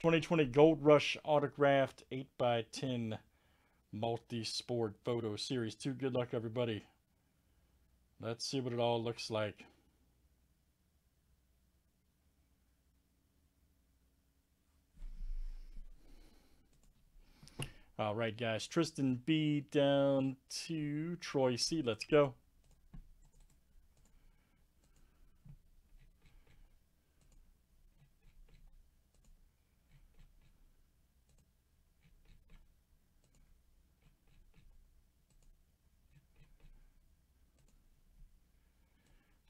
2020 Gold Rush autographed 8x10 multi-sport photo series 2. Good luck, everybody. Let's see what it all looks like. All right, guys. Tristan B down to Troy C. Let's go.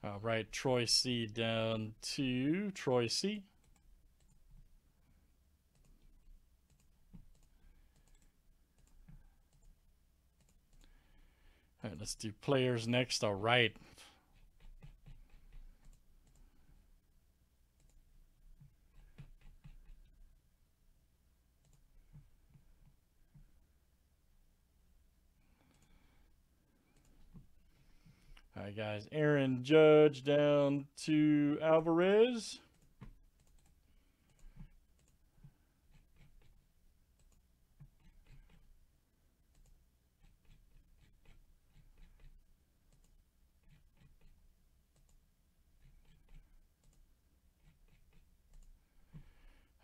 All right, Troy C down to Troy C. All right, let's do players next. All right. All right, guys. Aaron Judge down to Alvarez.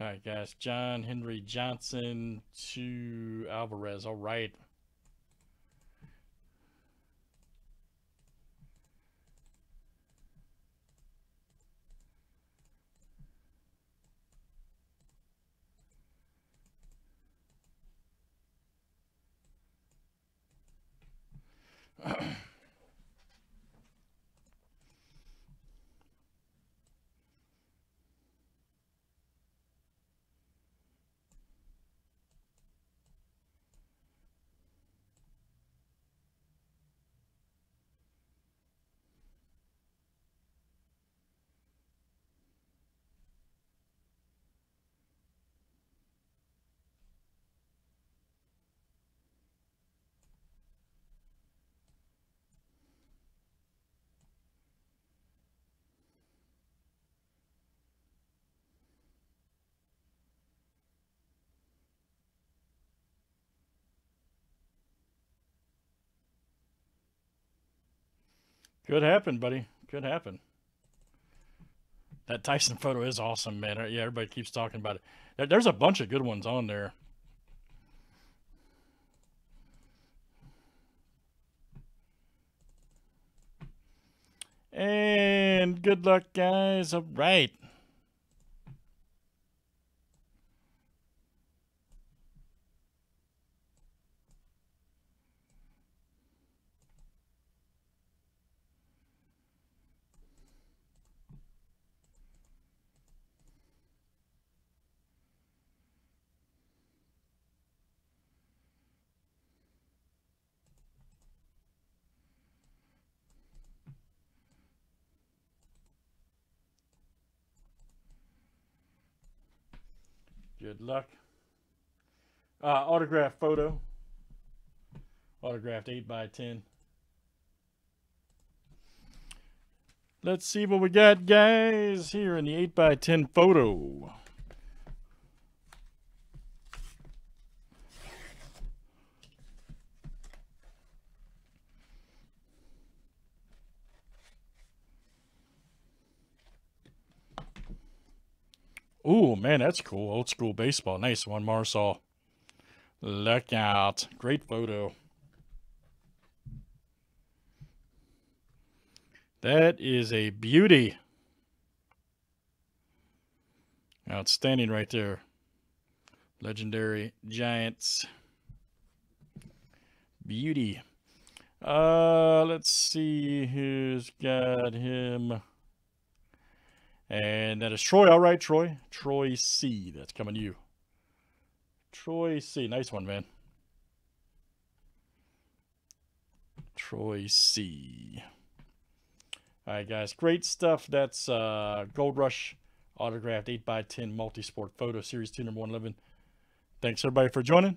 All right, guys. John Henry Johnson to Alvarez. All right. Could happen, buddy. Could happen. That Tyson photo is awesome, man. Uh, yeah, everybody keeps talking about it. There's a bunch of good ones on there. And good luck, guys. All right. Good luck. Uh, autograph photo. Autographed 8 by 10 Let's see what we got, guys, here in the 8 by 10 photo. Ooh, man, that's cool. Old school baseball. Nice one, Marichal. Look out. Great photo. That is a beauty. Outstanding right there. Legendary Giants. Beauty. Uh, let's see who's got him. And that is Troy. All right, Troy. Troy C. That's coming to you. Troy C. Nice one, man. Troy C. All right, guys. Great stuff. That's uh, Gold Rush autographed 8x10 multi-sport photo series 2 number 111. Thanks, everybody, for joining.